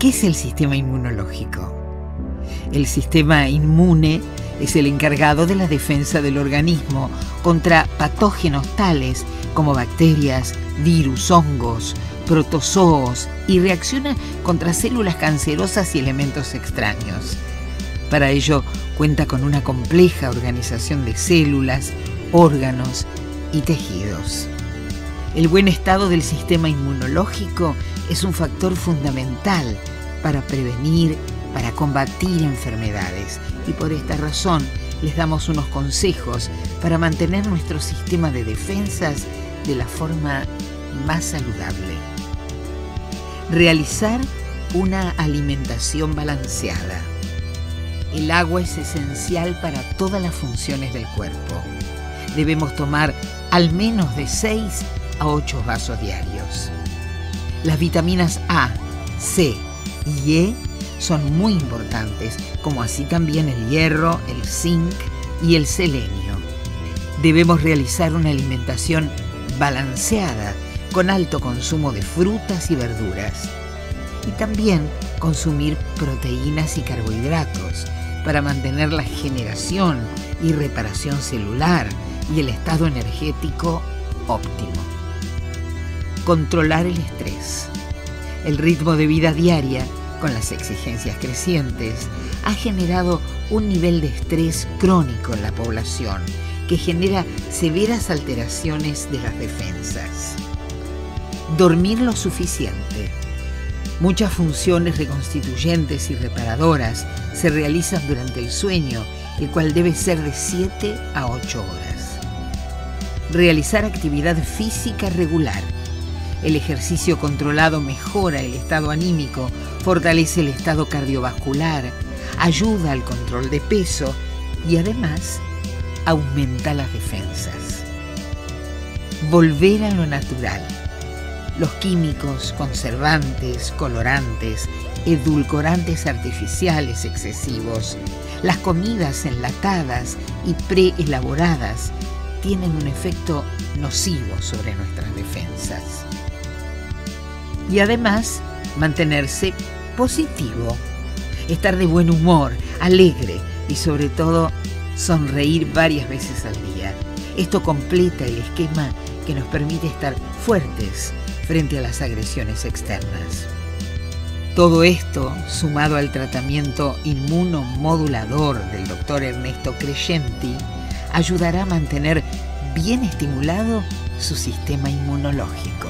¿Qué es el sistema inmunológico? El sistema inmune es el encargado de la defensa del organismo contra patógenos tales como bacterias, virus, hongos, protozoos y reacciona contra células cancerosas y elementos extraños. Para ello cuenta con una compleja organización de células, órganos y tejidos. El buen estado del sistema inmunológico es un factor fundamental para prevenir, para combatir enfermedades y por esta razón les damos unos consejos para mantener nuestro sistema de defensas de la forma más saludable. Realizar una alimentación balanceada. El agua es esencial para todas las funciones del cuerpo. Debemos tomar al menos de 6 a 8 vasos diarios. Las vitaminas A, C y E son muy importantes, como así también el hierro, el zinc y el selenio. Debemos realizar una alimentación balanceada, con alto consumo de frutas y verduras. Y también consumir proteínas y carbohidratos para mantener la generación y reparación celular y el estado energético óptimo. Controlar el estrés. El ritmo de vida diaria con las exigencias crecientes, ha generado un nivel de estrés crónico en la población que genera severas alteraciones de las defensas. Dormir lo suficiente. Muchas funciones reconstituyentes y reparadoras se realizan durante el sueño, el cual debe ser de 7 a 8 horas. Realizar actividad física regular el ejercicio controlado mejora el estado anímico, fortalece el estado cardiovascular, ayuda al control de peso y además aumenta las defensas. Volver a lo natural. Los químicos, conservantes, colorantes, edulcorantes artificiales excesivos, las comidas enlatadas y preelaboradas tienen un efecto nocivo sobre nuestras defensas y además mantenerse positivo, estar de buen humor, alegre y sobre todo sonreír varias veces al día. Esto completa el esquema que nos permite estar fuertes frente a las agresiones externas. Todo esto, sumado al tratamiento inmunomodulador del doctor Ernesto Crescenti, ayudará a mantener bien estimulado su sistema inmunológico.